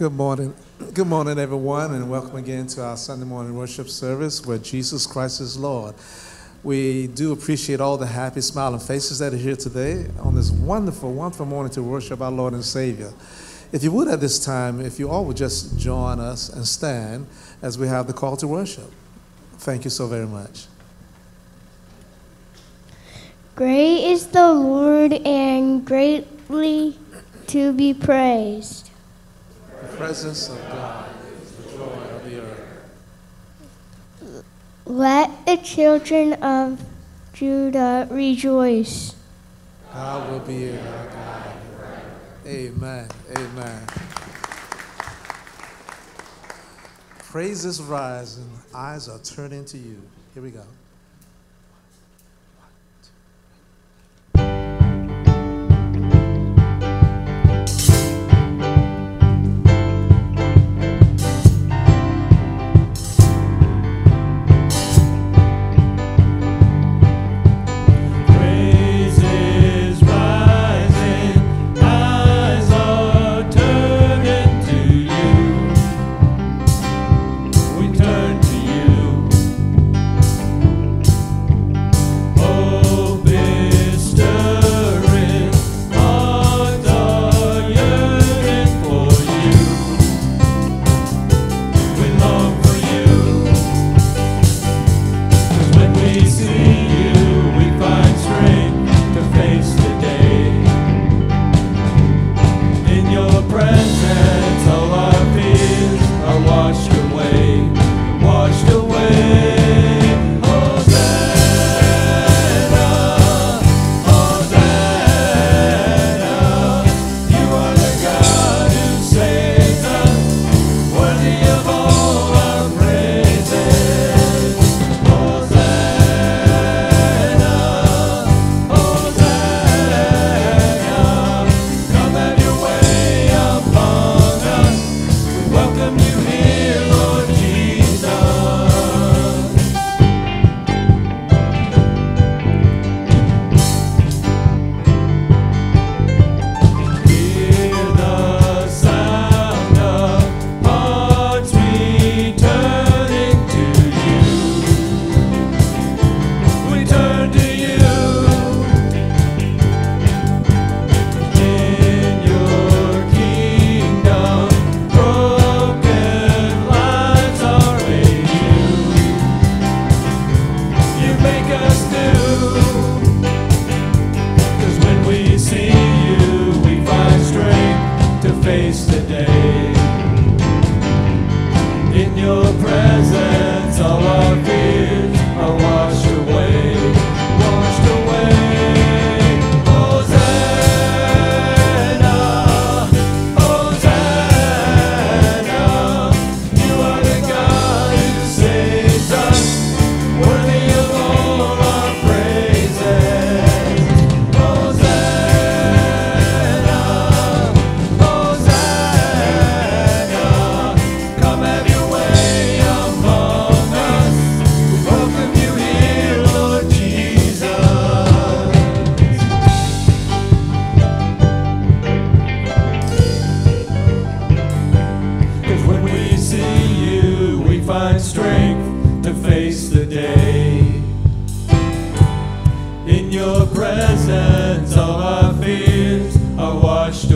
Good morning. Good morning, everyone, and welcome again to our Sunday morning worship service where Jesus Christ is Lord. We do appreciate all the happy, smiling faces that are here today on this wonderful, wonderful morning to worship our Lord and Savior. If you would at this time, if you all would just join us and stand as we have the call to worship. Thank you so very much. Great is the Lord and greatly to be praised. The presence of God is the joy of the earth. Let the children of Judah rejoice. God will be our God. Amen. Amen. Praises rise and eyes are turning to you. Here we go.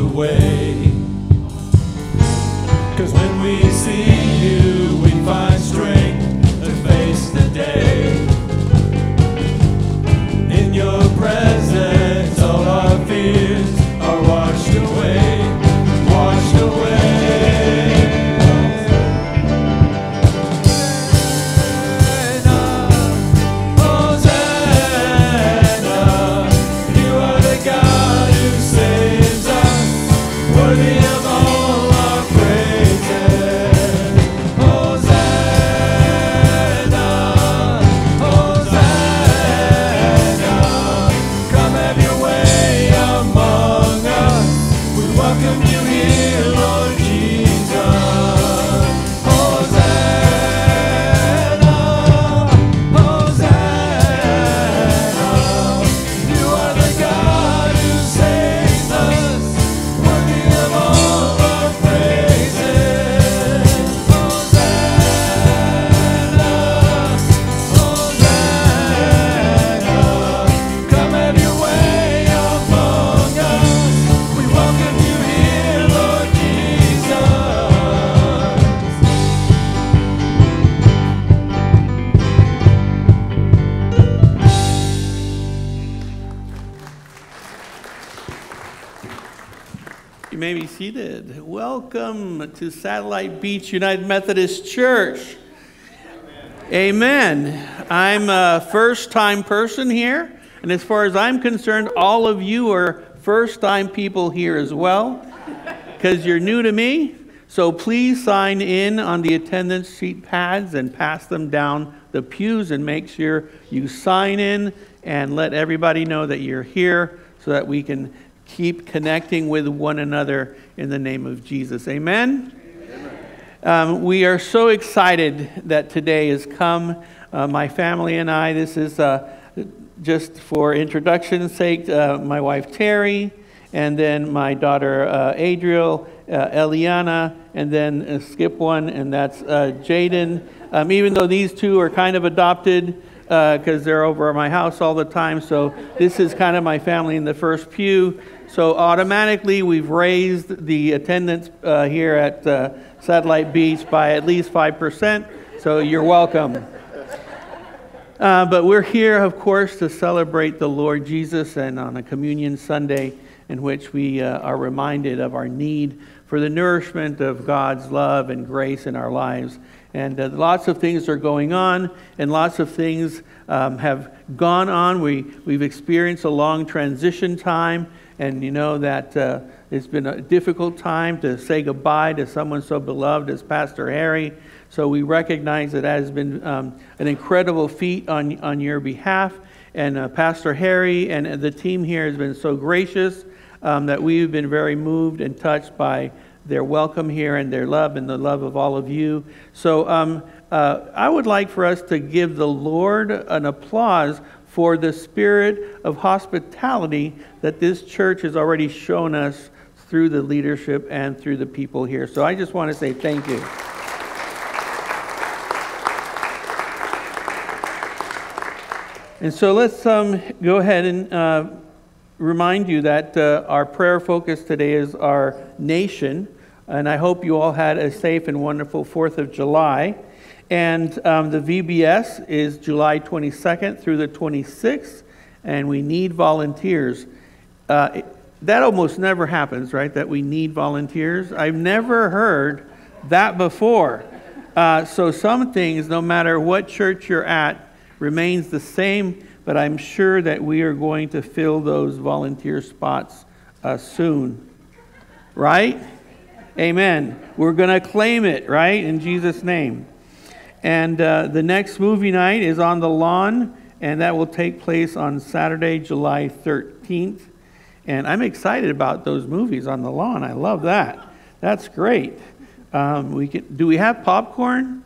Away. Cause when we see you, we find strength to Satellite Beach United Methodist Church. Amen. I'm a first time person here, and as far as I'm concerned, all of you are first time people here as well because you're new to me. So please sign in on the attendance sheet pads and pass them down the pews and make sure you sign in and let everybody know that you're here so that we can keep connecting with one another in the name of Jesus. Amen. Um, we are so excited that today has come. Uh, my family and I, this is uh, just for introduction's sake, uh, my wife Terry, and then my daughter uh, Adriel, uh, Eliana, and then uh, skip one, and that's Jaden. Um, even though these two are kind of adopted, because they're over at my house all the time. So this is kind of my family in the first pew. So automatically, we've raised the attendance uh, here at uh, Satellite Beach by at least 5%. So you're welcome. Uh, but we're here, of course, to celebrate the Lord Jesus and on a Communion Sunday in which we uh, are reminded of our need for the nourishment of God's love and grace in our lives. And uh, lots of things are going on, and lots of things um, have gone on. We, we've experienced a long transition time and you know that uh, it's been a difficult time to say goodbye to someone so beloved as Pastor Harry. So we recognize that has been um, an incredible feat on, on your behalf. And uh, Pastor Harry and the team here has been so gracious um, that we've been very moved and touched by their welcome here and their love and the love of all of you. So um, uh, I would like for us to give the Lord an applause for the spirit of hospitality that this church has already shown us through the leadership and through the people here. So I just want to say thank you. And so let's um, go ahead and uh, remind you that uh, our prayer focus today is our nation. And I hope you all had a safe and wonderful 4th of July. And um, the VBS is July 22nd through the 26th, and we need volunteers. Uh, that almost never happens, right? That we need volunteers. I've never heard that before. Uh, so some things, no matter what church you're at, remains the same. But I'm sure that we are going to fill those volunteer spots uh, soon, right? Amen. We're going to claim it, right? In Jesus' name. And uh, the next movie night is on the lawn, and that will take place on Saturday, July 13th. And I'm excited about those movies on the lawn. I love that. That's great. Um, we can, do we have popcorn?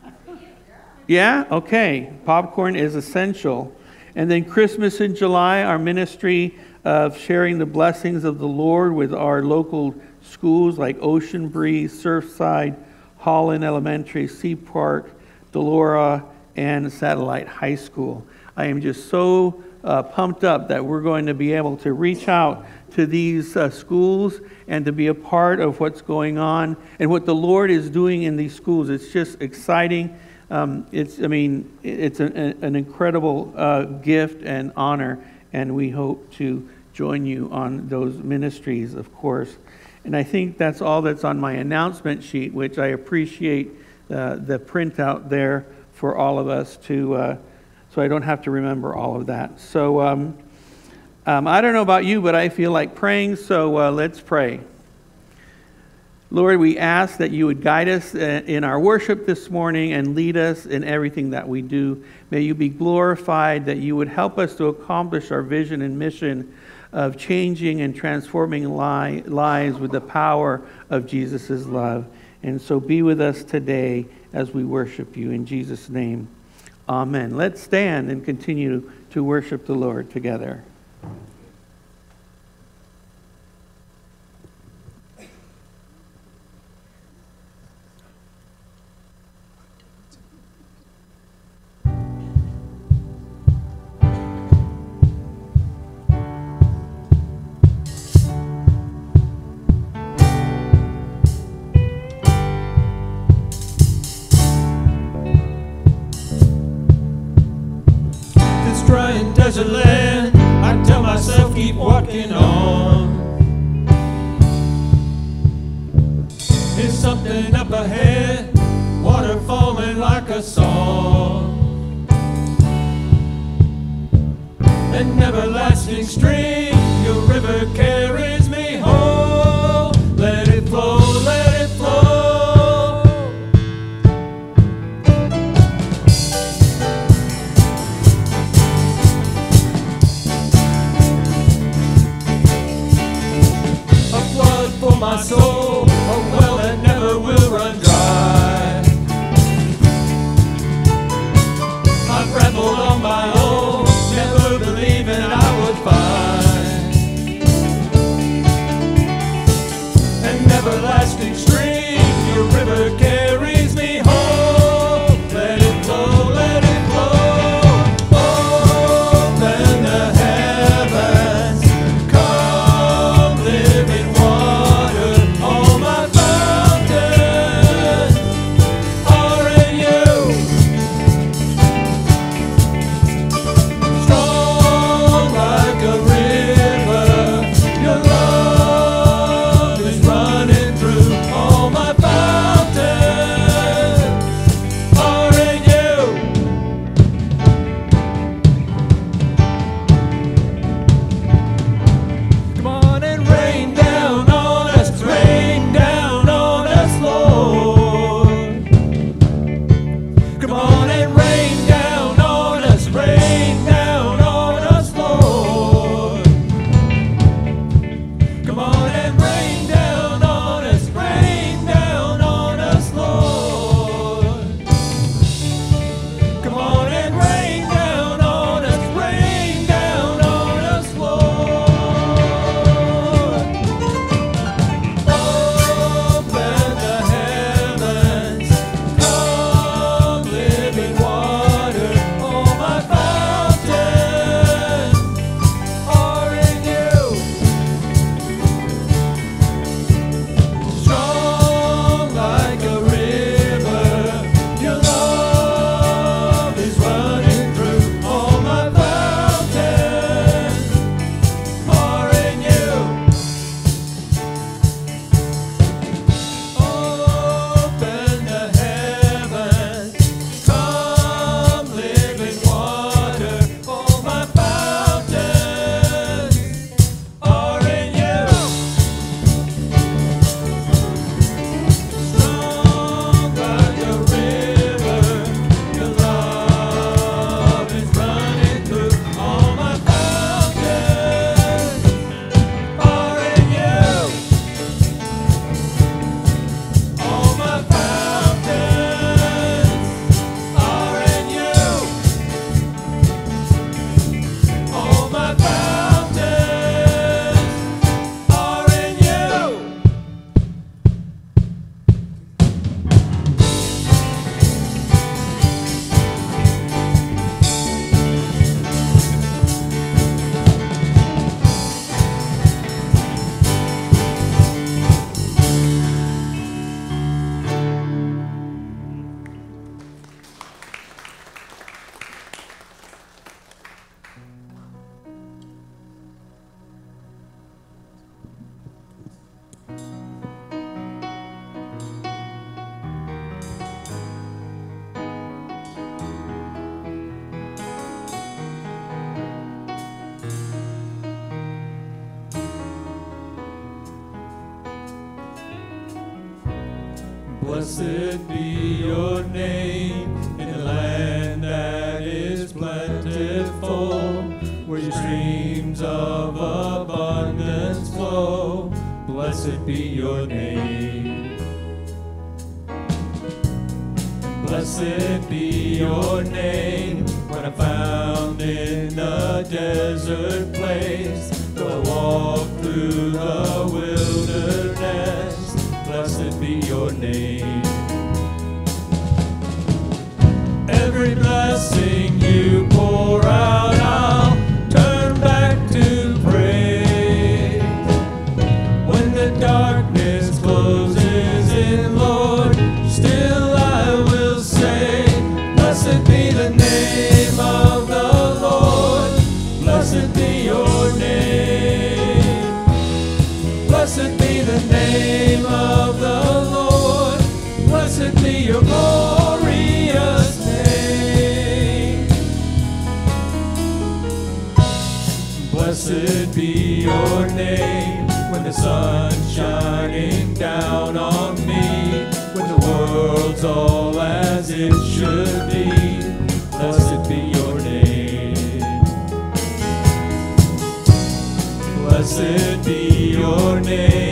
Yeah? Okay. Popcorn is essential. And then Christmas in July, our ministry of sharing the blessings of the Lord with our local schools like Ocean Breeze, Surfside, Holland Elementary, Sea Park, DeLaura, and Satellite High School. I am just so uh, pumped up that we're going to be able to reach out to these uh, schools and to be a part of what's going on and what the Lord is doing in these schools. It's just exciting. Um, it's, I mean, it's an, an incredible uh, gift and honor, and we hope to join you on those ministries, of course. And I think that's all that's on my announcement sheet, which I appreciate uh, the printout there for all of us to, uh, so I don't have to remember all of that. So um, um, I don't know about you, but I feel like praying, so uh, let's pray. Lord, we ask that you would guide us uh, in our worship this morning and lead us in everything that we do. May you be glorified, that you would help us to accomplish our vision and mission of changing and transforming li- lives with the power of Jesus' love. And so be with us today as we worship you. In Jesus' name, amen. Let's stand and continue to worship the Lord together. desert land I tell myself keep walking on. It's something up ahead Water falling like a song. An everlasting stream Blessed be your name in the land that is plentiful, where your streams of abundance flow. Blessed be your name. Blessed be your name when I'm found in the desert sun's shining down on me, when the world's all as it should be. Blessed be your name. Blessed be your name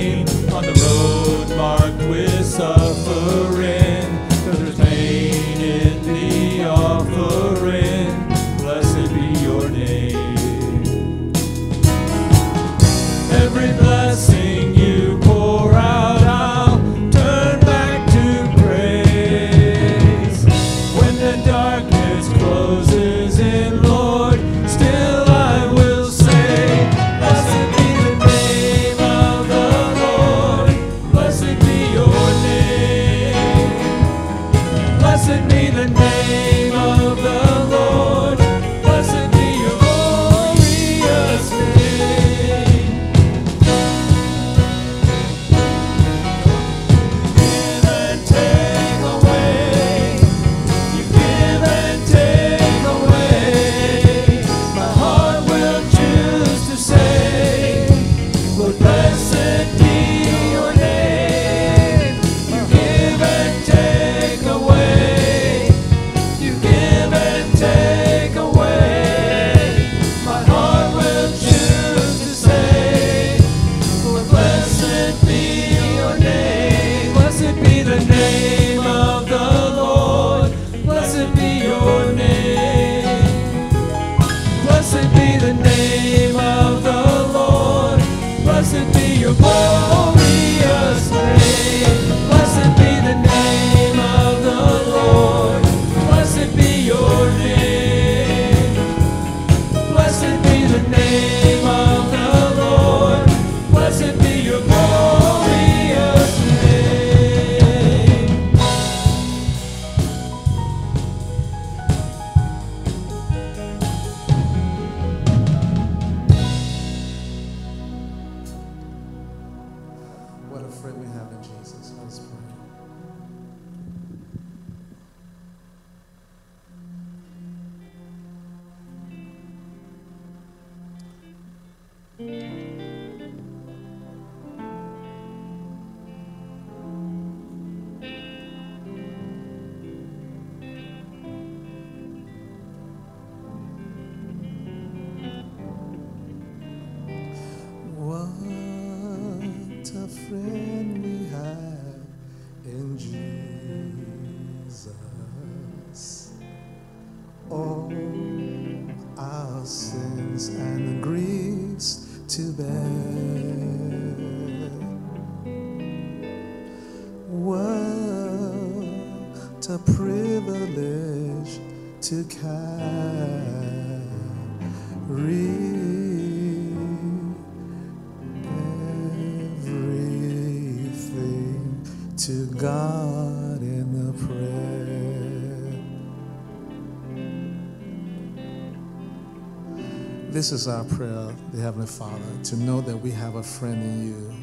This is our prayer, the Heavenly Father, to know that we have a friend in you.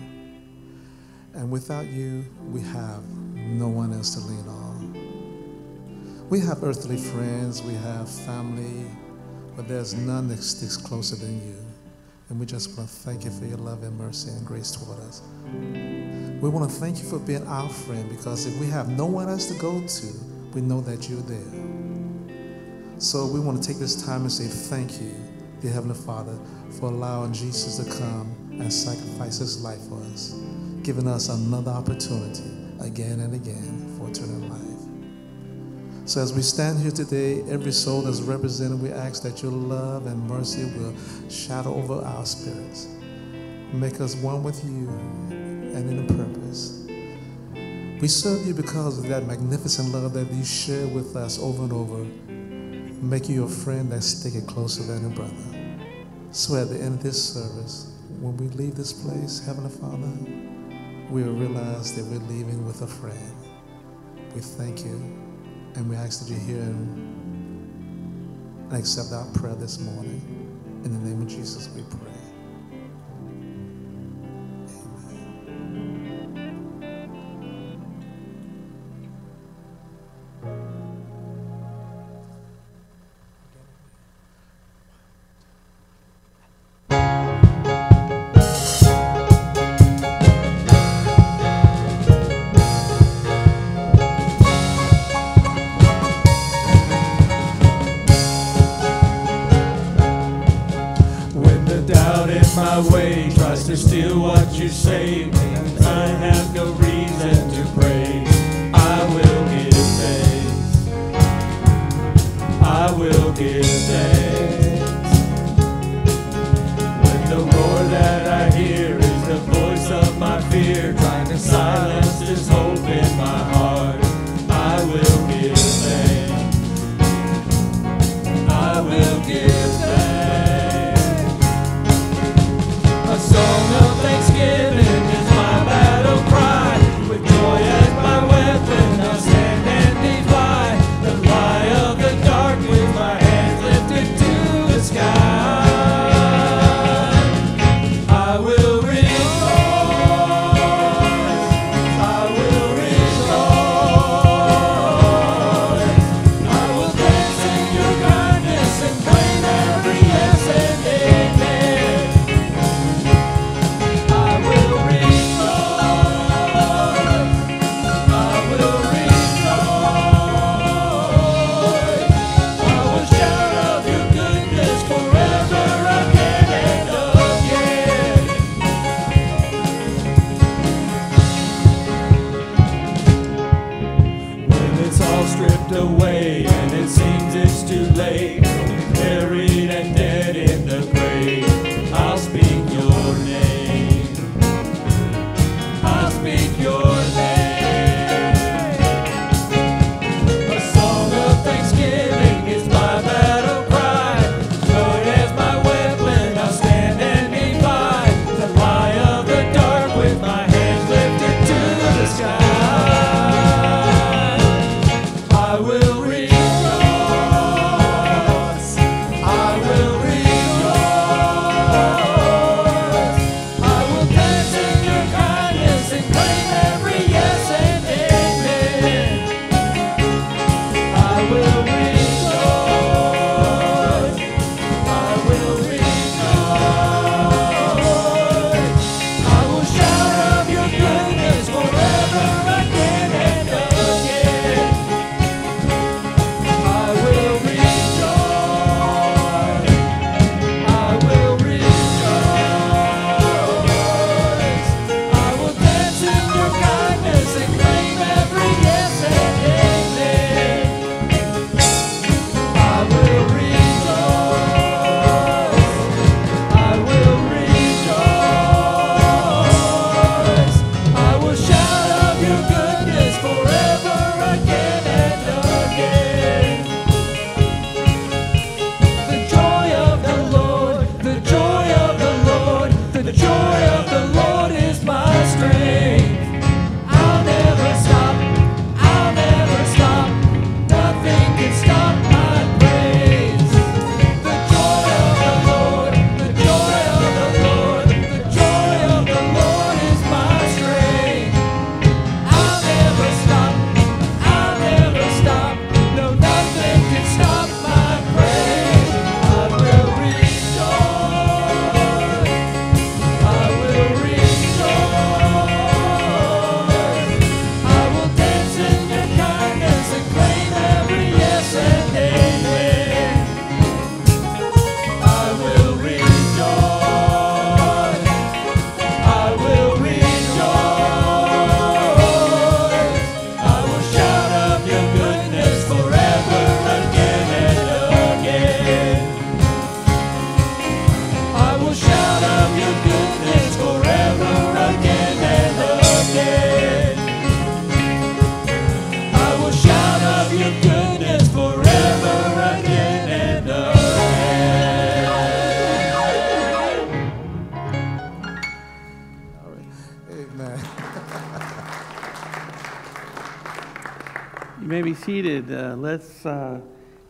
And without you, we have no one else to lean on. We have earthly friends, we have family, but there's none that sticks closer than you. And we just want to thank you for your love and mercy and grace toward us. We want to thank you for being our friend because if we have no one else to go to, we know that you're there. So we want to take this time and say thank you, Heavenly Father, for allowing Jesus to come and sacrifice his life for us, giving us another opportunity again and again for eternal life. So as we stand here today, every soul that's represented, we ask that your love and mercy will shadow over our spirits. Make us one with you and in a purpose. We serve you because of that magnificent love that you share with us over and over. Make you a friend that's sticking closer than a brother. So at the end of this service, when we leave this place, Heavenly Father, we will realize that we're leaving with a friend. We thank you and we ask that you hear and accept our prayer this morning. In the name of Jesus, we pray. away. and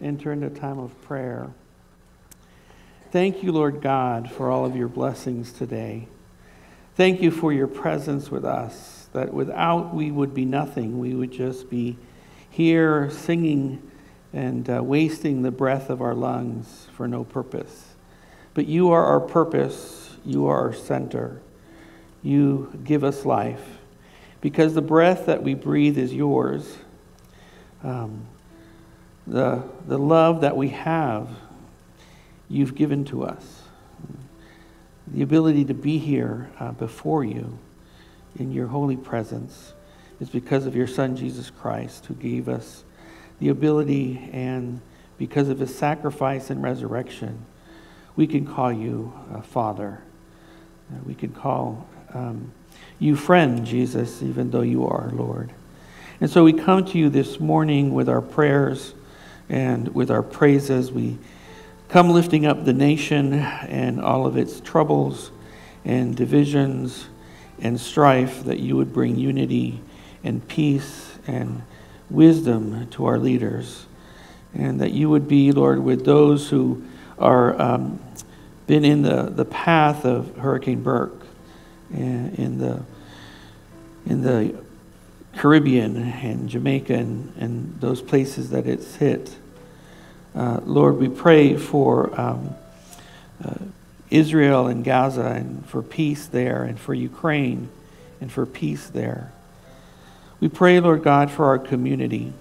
enter into a time of prayer. Thank you, Lord God, for all of your blessings today. Thank you for your presence with us, that without we would be nothing. We would just be here singing and uh, wasting the breath of our lungs for no purpose. But you are our purpose, you are our center. You give us life because the breath that we breathe is yours. Um, the, the love that we have, you've given to us. The ability to be here uh, before you in your holy presence is because of your Son, Jesus Christ, who gave us the ability and because of his sacrifice and resurrection, we can call you uh, Father. Uh, we can call um, you friend, Jesus, even though you are Lord. And so we come to you this morning with our prayers and with our praises. We come lifting up the nation and all of its troubles and divisions and strife, that you would bring unity and peace and wisdom to our leaders. And that you would be, Lord, with those who are um, been in the, the path of Hurricane Beryl in the in the Caribbean and Jamaica and, and those places that it's hit. Uh, Lord, we pray for um, uh, Israel and Gaza and for peace there and for Ukraine and for peace there. We pray, Lord God, for our community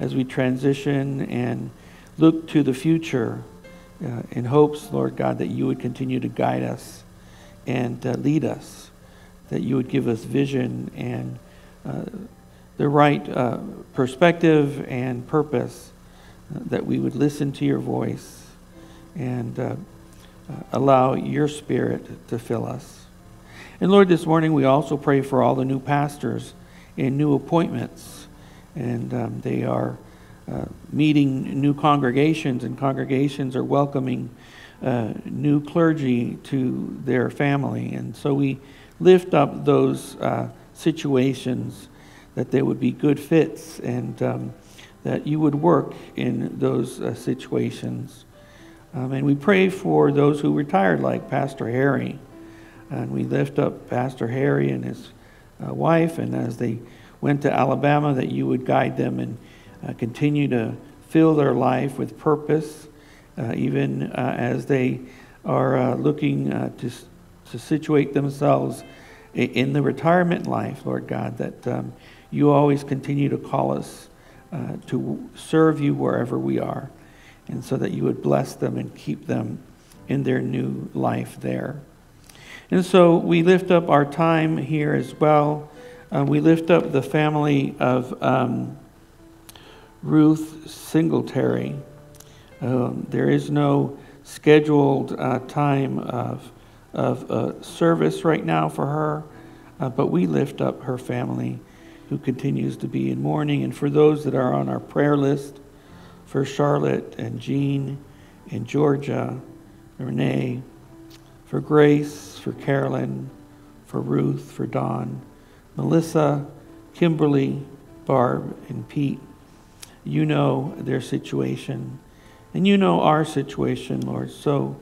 as we transition and look to the future uh, in hopes, Lord God, that you would continue to guide us and uh, lead us, that you would give us vision and the right uh, perspective and purpose, uh, that we would listen to your voice and uh, allow your spirit to fill us. And Lord, this morning we also pray for all the new pastors and new appointments, and um, they are uh, meeting new congregations, and congregations are welcoming uh, new clergy to their family. And so we lift up those uh, situations that there would be good fits and um, that you would work in those uh, situations. Um, and we pray for those who retired, like Pastor Harry. And we lift up Pastor Harry and his uh, wife, and as they went to Alabama, that you would guide them and uh, continue to fill their life with purpose, uh, even uh, as they are uh, looking uh, to, to situate themselves in the retirement life, Lord God, that um, you always continue to call us uh, to serve you wherever we are, and so that you would bless them and keep them in their new life there. And so we lift up our time here as well. we lift up the family of. Um, Ruth Singletary. Um, there is no scheduled uh, time of, of uh, service right now for her, uh, but we lift up her family who continues to be in mourning. And for those that are on our prayer list, for Charlotte and Jean and Georgia, Renee, for Grace, for Carolyn, for Ruth, for Dawn, Melissa, Kimberly, Barb, and Pete. You know their situation, and you know our situation, Lord. So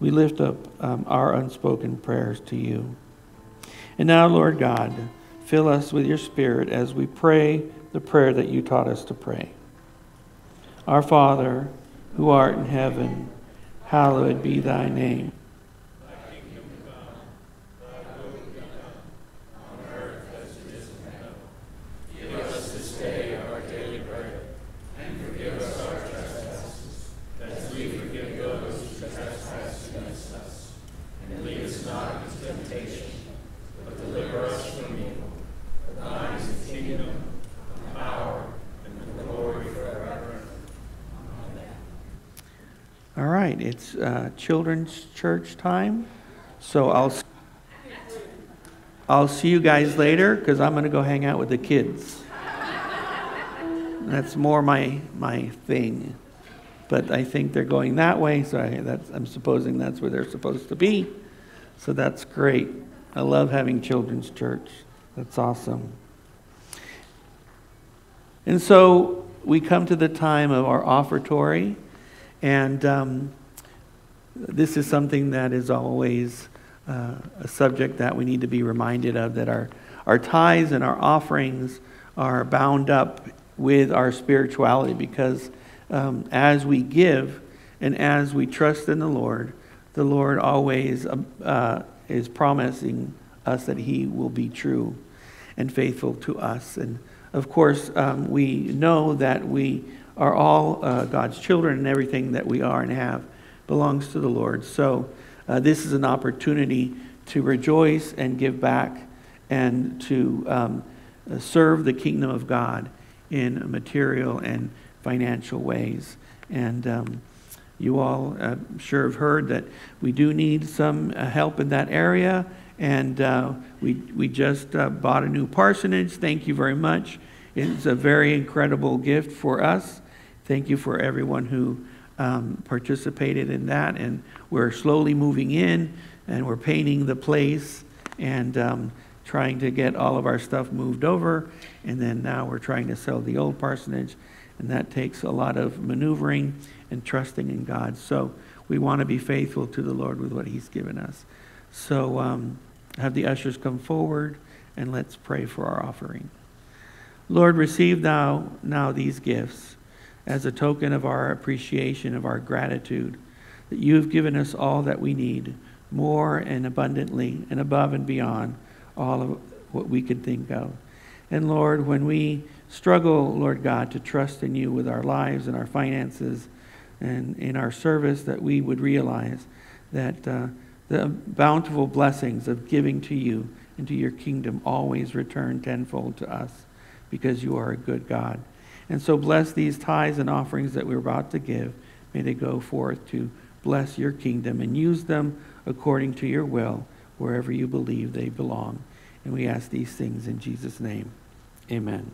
we lift up um, our unspoken prayers to you. And now, Lord God, fill us with your Spirit as we pray the prayer that you taught us to pray. Our Father, who art in heaven, hallowed be thy name. It's uh, children's church time. So I'll, I'll see you guys later because I'm going to go hang out with the kids. That's more my, my thing. But I think they're going that way, so I, that's, I'm supposing that's where they're supposed to be. So that's great. I love having children's church. That's awesome. And so we come to the time of our offertory. And um, this is something that is always uh, a subject that we need to be reminded of that our, our tithes and our offerings are bound up with our spirituality because um, as we give and as we trust in the Lord, the Lord always uh, uh, is promising us that He will be true and faithful to us. And of course, um, we know that we are all uh, God's children and everything that we are and have belongs to the Lord. So uh, this is an opportunity to rejoice and give back and to um, uh, serve the kingdom of God in material and financial ways. And um, you all, sure, have heard that we do need some uh, help in that area. And uh, we, we just uh, bought a new parsonage. Thank you very much. It's a very incredible gift for us. Thank you for everyone who um, participated in that. And we're slowly moving in and we're painting the place and um, trying to get all of our stuff moved over. And then now we're trying to sell the old parsonage. And that takes a lot of maneuvering and trusting in God. So we want to be faithful to the Lord with what He's given us. So um, have the ushers come forward and let's pray for our offering. Lord, receive thou now these gifts as a token of our appreciation, of our gratitude, that you have given us all that we need, more and abundantly and above and beyond all of what we could think of. And Lord, when we struggle, Lord God, to trust in you with our lives and our finances and in our service, that we would realize that uh, the bountiful blessings of giving to you and to your kingdom always return tenfold to us because you are a good God. And so bless these tithes and offerings that we're about to give. May they go forth to bless your kingdom and use them according to your will wherever you believe they belong. And we ask these things in Jesus' name. Amen.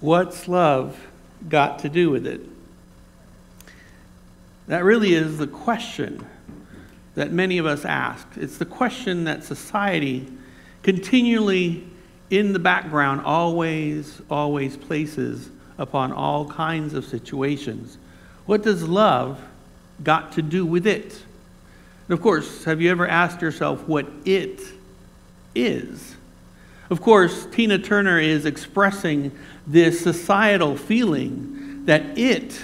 What's love got to do with it? That really is the question that many of us ask. It's the question that society continually in the background always, always places upon all kinds of situations. What does love got to do with it? And of course, have you ever asked yourself what it is? Of course, Tina Turner is expressing this societal feeling that it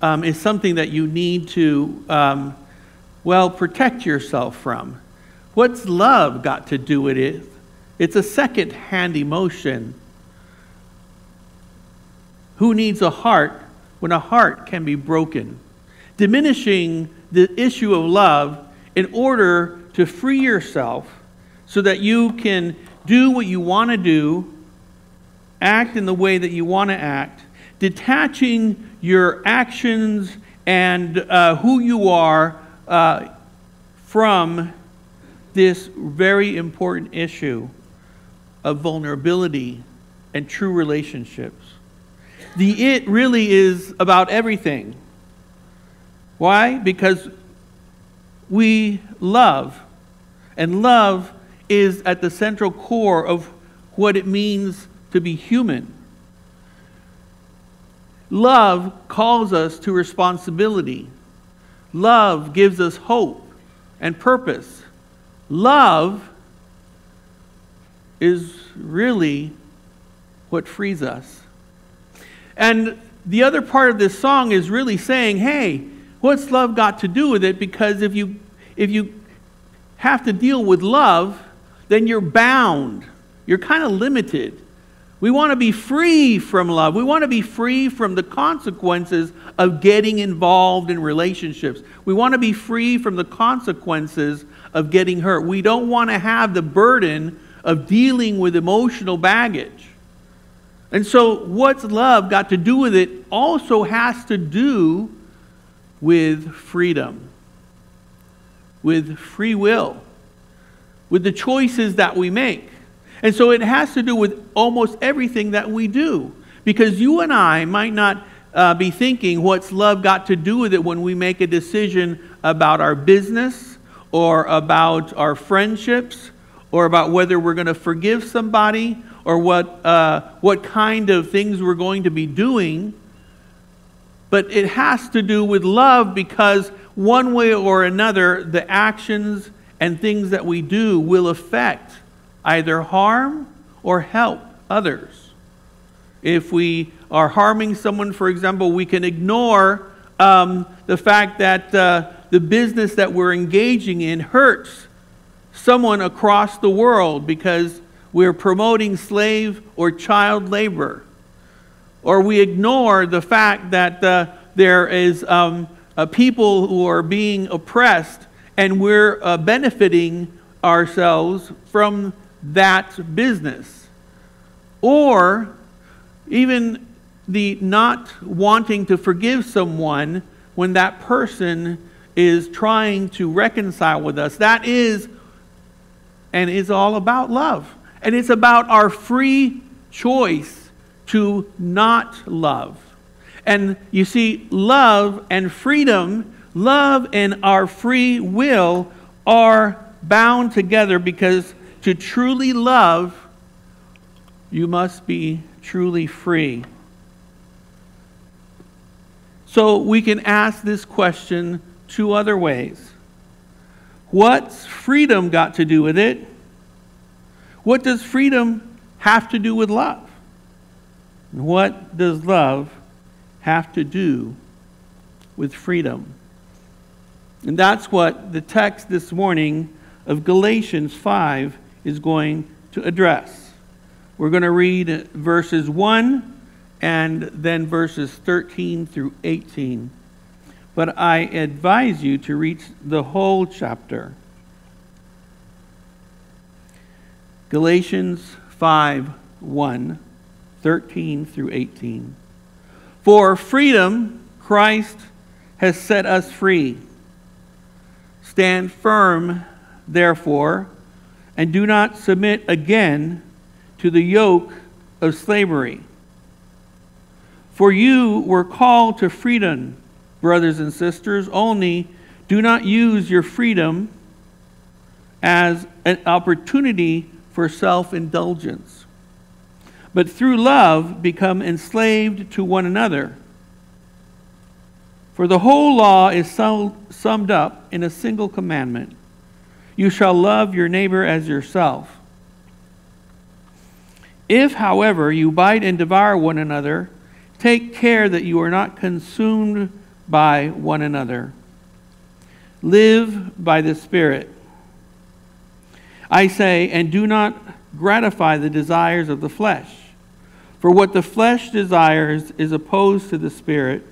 um, is something that you need to, um, well, protect yourself from. What's love got to do with it? It's a second hand emotion. Who needs a heart when a heart can be broken? Diminishing the issue of love in order to free yourself so that you can do what you want to do, act in the way that you want to act, detaching your actions and uh, who you are uh, from this very important issue of vulnerability and true relationships. The it really is about everything. Why? Because we love, and love is at the central core of what it means to be human. Love calls us to responsibility. Love gives us hope and purpose. Love is really what frees us. And the other part of this song is really saying, hey, what's love got to do with it? Because if you, if you have to deal with love, then you're bound. You're kind of limited. We want to be free from love. We want to be free from the consequences of getting involved in relationships. We want to be free from the consequences of getting hurt. We don't want to have the burden of dealing with emotional baggage. And so, what's love got to do with it also has to do with freedom, with free will, with the choices that we make. And so, it has to do with almost everything that we do. Because you and I might not uh, be thinking, what's love got to do with it when we make a decision about our business or about our friendships or about whether we're going to forgive somebody or what, uh, what kind of things we're going to be doing, but it has to do with love because one way or another, the actions and things that we do will affect either harm or help others. If we are harming someone, for example, we can ignore um, the fact that uh, the business that we're engaging in hurts someone across the world because we're promoting slave or child labor. Or we ignore the fact that uh, there is um, uh, people who are being oppressed and we're uh, benefiting ourselves from that business. Or even the not wanting to forgive someone when that person is trying to reconcile with us. That is and is all about love. And it's about our free choice to not love. And you see, love and freedom, love and our free will are bound together because to truly love, you must be truly free. So we can ask this question two other ways. What's freedom got to do with it? What does freedom have to do with love? What does love have to do with freedom? And that's what the text this morning of Galatians 5 is going to address. We're going to read verses 1 and then verses 13 through 18. But I advise you to read the whole chapter. Galatians 5 1, 13 through 18. For freedom, Christ has set us free. Stand firm, therefore, and do not submit again to the yoke of slavery. For you were called to freedom, brothers and sisters, only do not use your freedom as an opportunity for self indulgence, but through love become enslaved to one another. For the whole law is summed up in a single commandment you shall love your neighbor as yourself. If, however, you bite and devour one another, take care that you are not consumed by one another. Live by the Spirit. I say, and do not gratify the desires of the flesh. For what the flesh desires is opposed to the Spirit,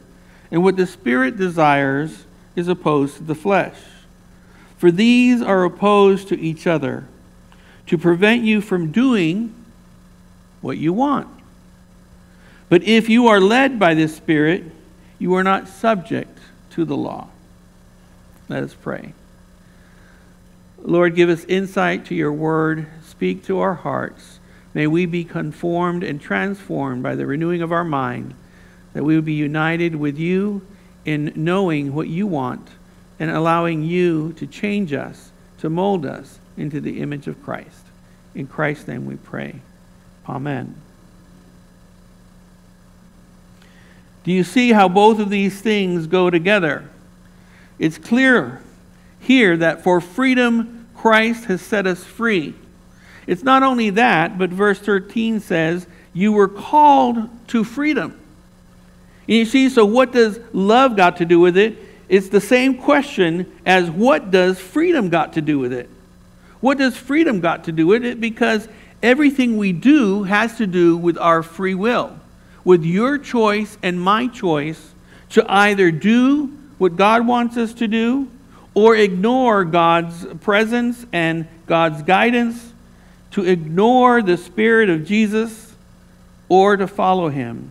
and what the Spirit desires is opposed to the flesh. For these are opposed to each other to prevent you from doing what you want. But if you are led by the Spirit, you are not subject to the law. Let us pray. Lord, give us insight to your word. Speak to our hearts. May we be conformed and transformed by the renewing of our mind, that we would be united with you in knowing what you want and allowing you to change us, to mold us into the image of Christ. In Christ's name we pray. Amen. Do you see how both of these things go together? It's clear here that for freedom, Christ has set us free. It's not only that, but verse 13 says, You were called to freedom. And you see, so what does love got to do with it? It's the same question as what does freedom got to do with it? What does freedom got to do with it? Because everything we do has to do with our free will, with your choice and my choice to either do what God wants us to do or ignore God's presence and God's guidance, to ignore the Spirit of Jesus or to follow Him.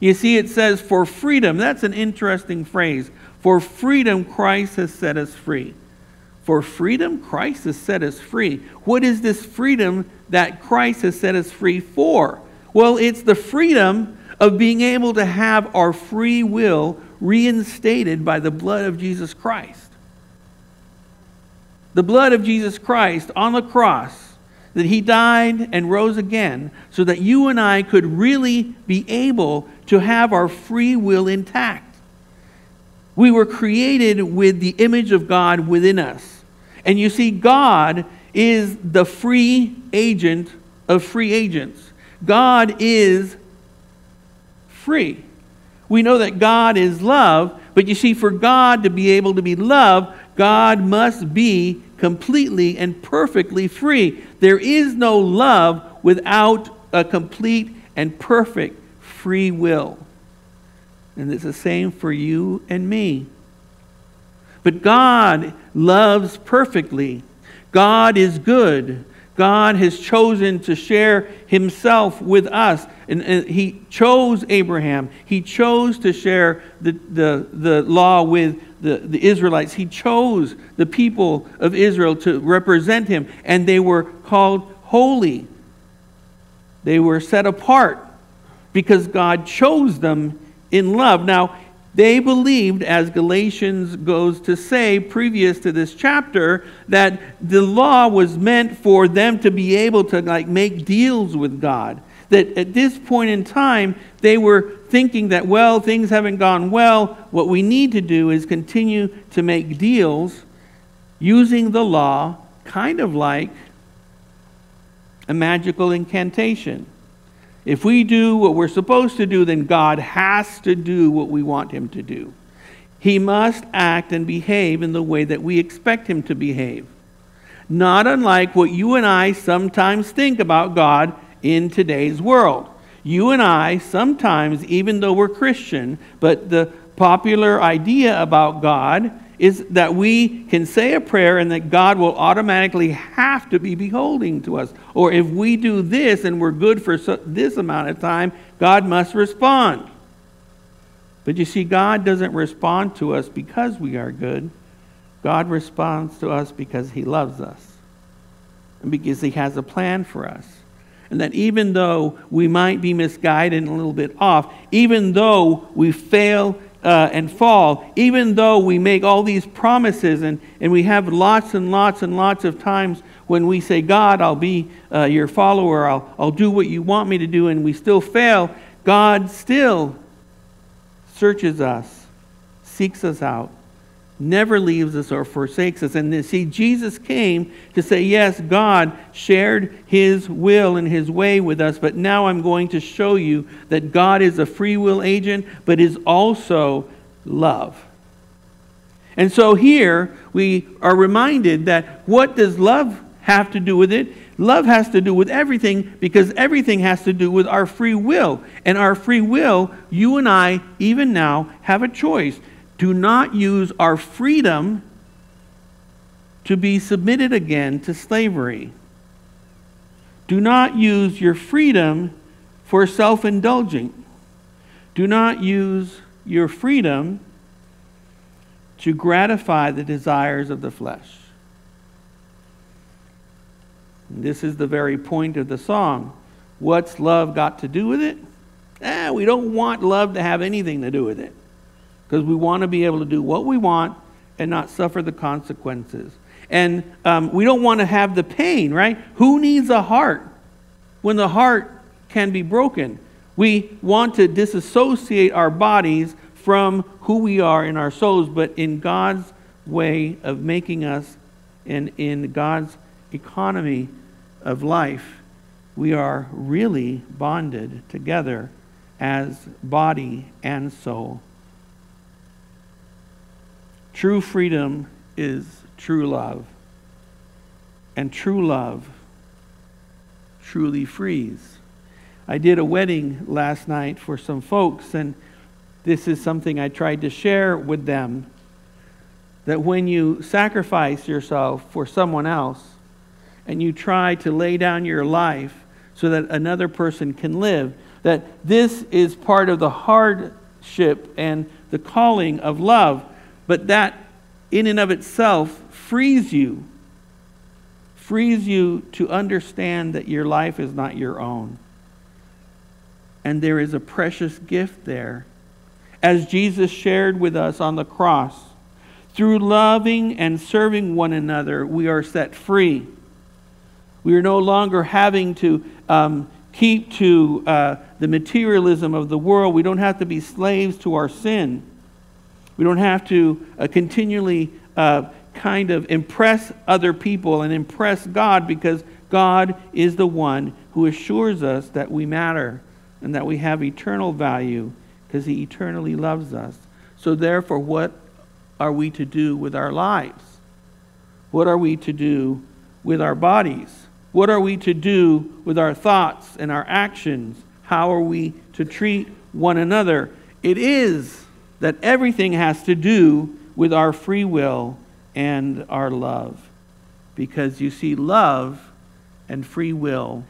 You see, it says for freedom. That's an interesting phrase. For freedom, Christ has set us free. For freedom, Christ has set us free. What is this freedom that Christ has set us free for? Well, it's the freedom of being able to have our free will reinstated by the blood of Jesus Christ. The blood of Jesus Christ on the cross, that he died and rose again, so that you and I could really be able to have our free will intact. We were created with the image of God within us. And you see, God is the free agent of free agents. God is free. We know that God is love, but you see, for God to be able to be love, God must be completely and perfectly free. There is no love without a complete and perfect free will. And it's the same for you and me. But God loves perfectly. God is good. God has chosen to share himself with us. And, and, he chose Abraham. He chose to share the, the, the law with the, the Israelites. He chose the people of Israel to represent him. And they were called holy. They were set apart because God chose them in love. Now, they believed, as Galatians goes to say previous to this chapter, that the law was meant for them to be able to like make deals with God. That at this point in time, they were thinking that, well, things haven't gone well. What we need to do is continue to make deals using the law, kind of like a magical incantation. If we do what we're supposed to do, then God has to do what we want Him to do. He must act and behave in the way that we expect Him to behave. Not unlike what you and I sometimes think about God in today's world. You and I, sometimes, even though we're Christian, but the popular idea about God is that we can say a prayer and that God will automatically have to be beholding to us. Or if we do this and we're good for this amount of time, God must respond. But you see, God doesn't respond to us because we are good. God responds to us because He loves us and because He has a plan for us. And that even though we might be misguided and a little bit off, even though we fail uh, and fall, even though we make all these promises and, and we have lots and lots and lots of times when we say, God, I'll be uh, your follower, I'll, I'll do what you want me to do, and we still fail, God still searches us, seeks us out, never leaves us or forsakes us. And see, Jesus came to say, Yes, God shared his will and his way with us, but now I'm going to show you that God is a free will agent, but is also love. And so here we are reminded that what does love have to do with it. Love has to do with everything because everything has to do with our free will. And our free will, you and I, even now, have a choice. Do not use our freedom to be submitted again to slavery. Do not use your freedom for self indulging. Do not use your freedom to gratify the desires of the flesh. This is the very point of the song. What's love got to do with it? Eh, we don't want love to have anything to do with it because we want to be able to do what we want and not suffer the consequences. And um, we don't want to have the pain, right? Who needs a heart when the heart can be broken? We want to disassociate our bodies from who we are in our souls, but in God's way of making us and in God's economy of life, we are really bonded together as body and soul. True freedom is true love. And true love truly frees. I did a wedding last night for some folks, and this is something I tried to share with them that when you sacrifice yourself for someone else, and you try to lay down your life so that another person can live. That this is part of the hardship and the calling of love, but that in and of itself frees you, frees you to understand that your life is not your own. And there is a precious gift there. As Jesus shared with us on the cross, through loving and serving one another, we are set free. We are no longer having to um, keep to uh, the materialism of the world. We don't have to be slaves to our sin. We don't have to uh, continually uh, kind of impress other people and impress God because God is the one who assures us that we matter and that we have eternal value because He eternally loves us. So, therefore, what are we to do with our lives? What are we to do with our bodies? What are we to do with our thoughts and our actions? How are we to treat one another? It is that everything has to do with our free will and our love. Because you see, love and free will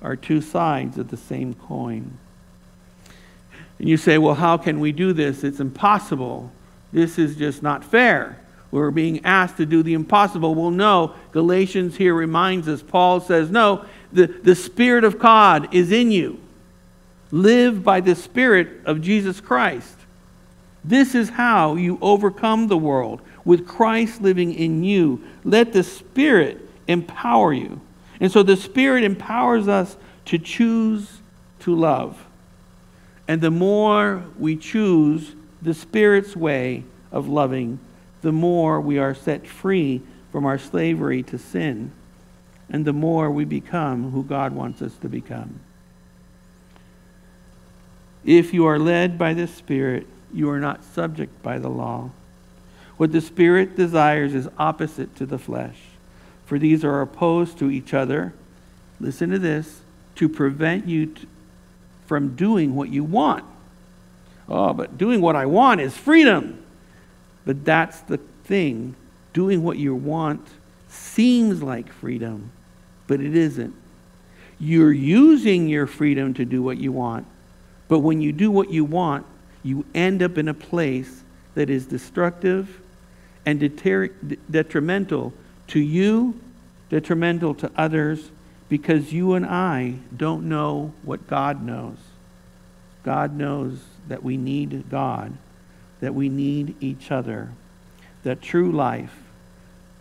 are two sides of the same coin. And you say, well, how can we do this? It's impossible. This is just not fair. We're being asked to do the impossible. Well, no. Galatians here reminds us, Paul says, no, the, the Spirit of God is in you. Live by the Spirit of Jesus Christ. This is how you overcome the world, with Christ living in you. Let the Spirit empower you. And so the Spirit empowers us to choose to love. And the more we choose the Spirit's way of loving, the more we are set free from our slavery to sin, and the more we become who God wants us to become. If you are led by the Spirit, you are not subject by the law. What the Spirit desires is opposite to the flesh, for these are opposed to each other. Listen to this to prevent you from doing what you want. Oh, but doing what I want is freedom. But that's the thing. Doing what you want seems like freedom, but it isn't. You're using your freedom to do what you want, but when you do what you want, you end up in a place that is destructive and detrimental to you, detrimental to others, because you and I don't know what God knows. God knows that we need God, that we need each other, that true life,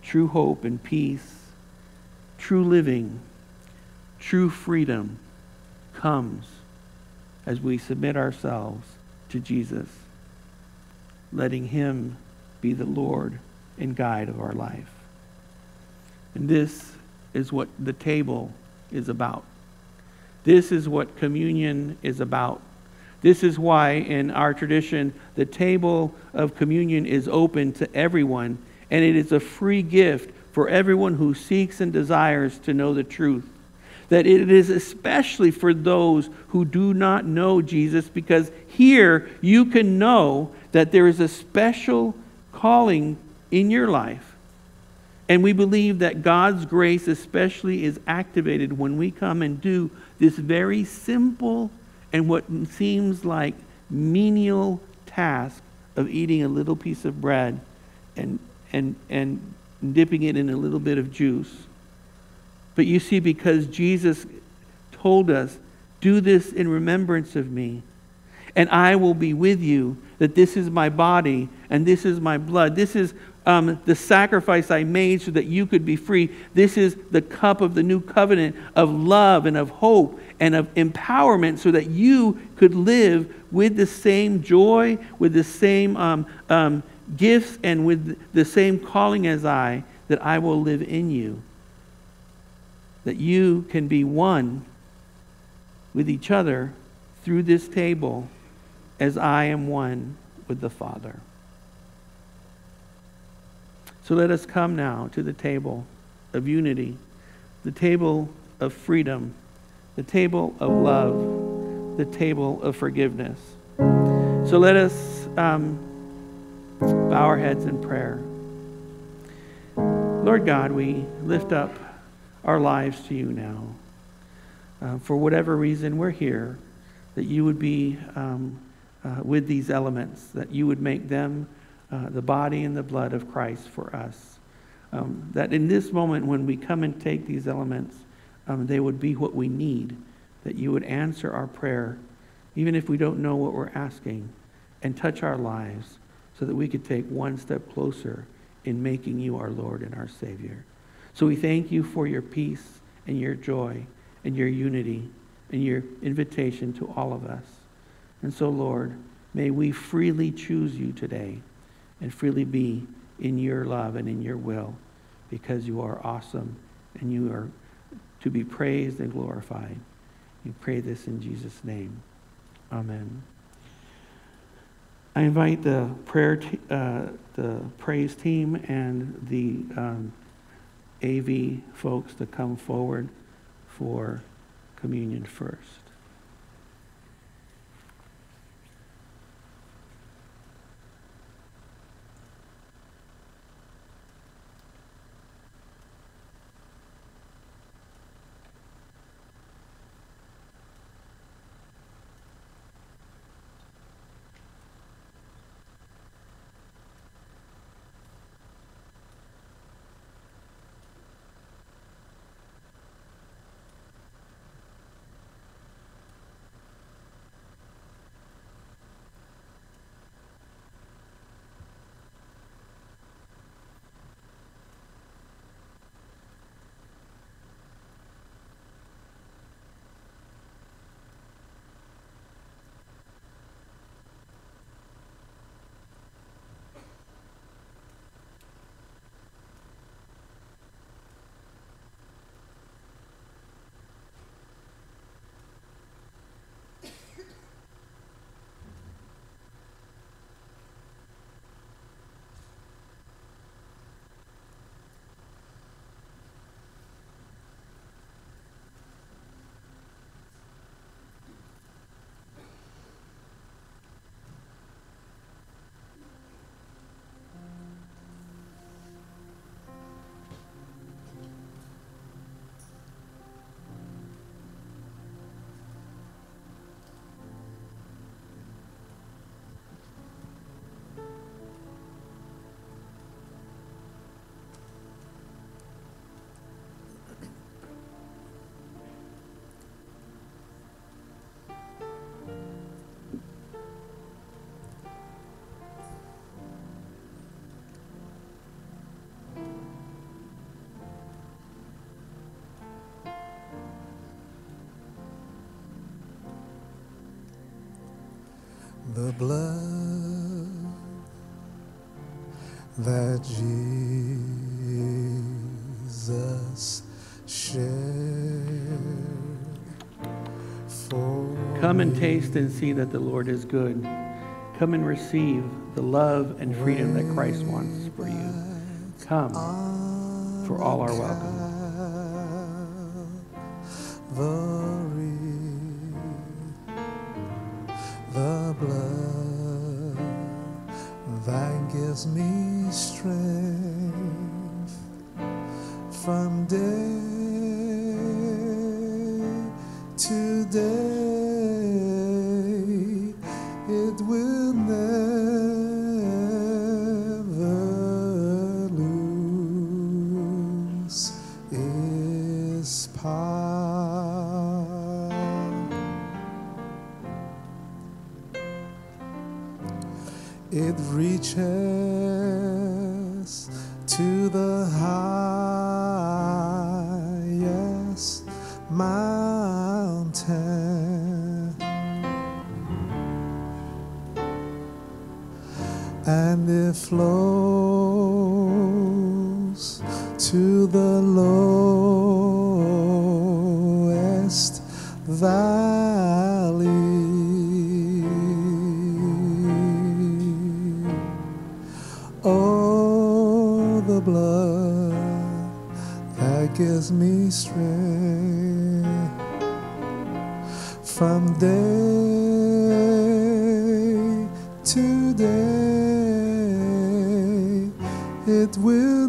true hope and peace, true living, true freedom comes as we submit ourselves to Jesus, letting Him be the Lord and guide of our life. And this is what the table is about. This is what communion is about. This is why, in our tradition, the table of communion is open to everyone, and it is a free gift for everyone who seeks and desires to know the truth. That it is especially for those who do not know Jesus, because here you can know that there is a special calling in your life. And we believe that God's grace, especially, is activated when we come and do this very simple and what seems like menial task of eating a little piece of bread and, and, and dipping it in a little bit of juice. But you see, because Jesus told us, do this in remembrance of me, and I will be with you, that this is my body and this is my blood. This is um, the sacrifice I made so that you could be free. This is the cup of the new covenant of love and of hope and of empowerment so that you could live with the same joy, with the same um, um, gifts, and with the same calling as I, that I will live in you. That you can be one with each other through this table as I am one with the Father. So let us come now to the table of unity, the table of freedom, the table of love, the table of forgiveness. So let us um, bow our heads in prayer. Lord God, we lift up our lives to you now. Uh, for whatever reason we're here, that you would be um, uh, with these elements, that you would make them uh, the body and the blood of Christ for us. Um, that in this moment, when we come and take these elements, um, they would be what we need, that you would answer our prayer, even if we don't know what we're asking, and touch our lives so that we could take one step closer in making you our Lord and our Savior. So we thank you for your peace and your joy and your unity and your invitation to all of us. And so, Lord, may we freely choose you today and freely be in your love and in your will because you are awesome and you are to be praised and glorified. We pray this in Jesus' name. Amen. I invite the prayer, t- uh, the praise team and the um, AV folks to come forward for communion first. The blood that Jesus shed for Come and taste and see that the Lord is good. Come and receive the love and freedom that Christ wants for you. Come, for all are welcome. Blood that gives me strength from day to day. It will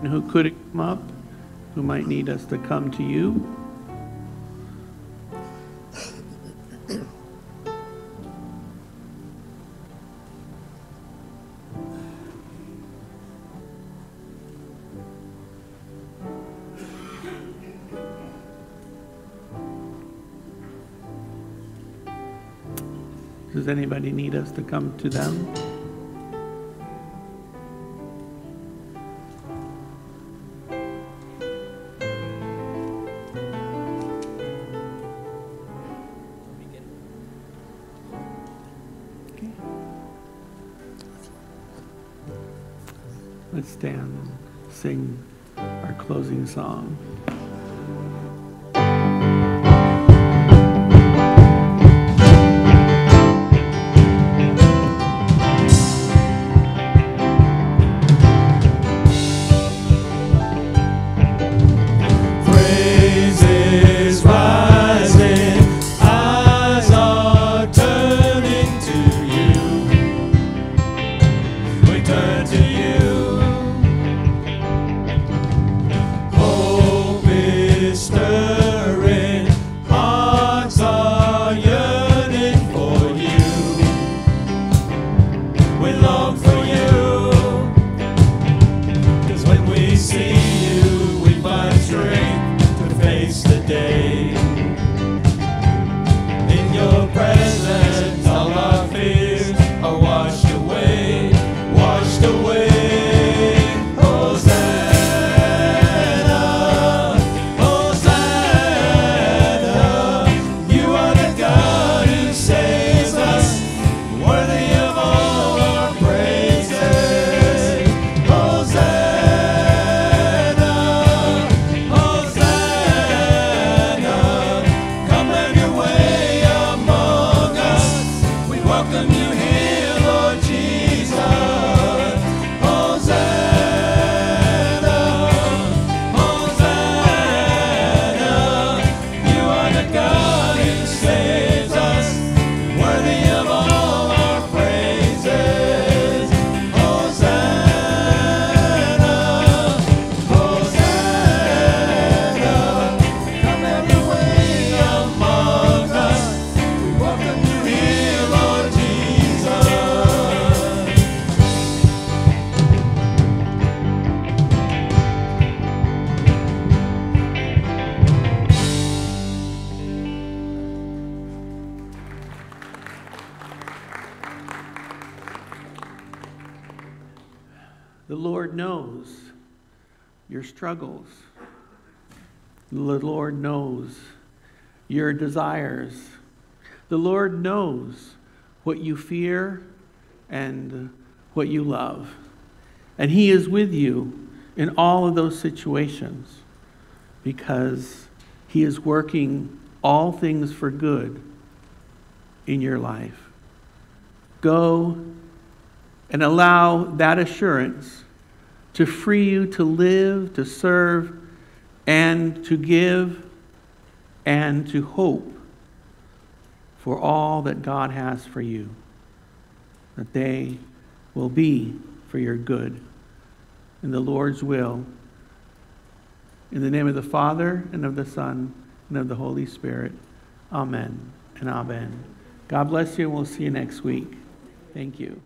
And who could come up? Who might need us to come to you? Does anybody need us to come to them? Stand and sing our closing song. Your desires. The Lord knows what you fear and what you love. And He is with you in all of those situations because He is working all things for good in your life. Go and allow that assurance to free you to live, to serve, and to give, and to hope for all that God has for you, that they will be for your good in the Lord's will. In the name of the Father, and of the Son, and of the Holy Spirit. Amen and amen. God bless you, and we'll see you next week. Thank you.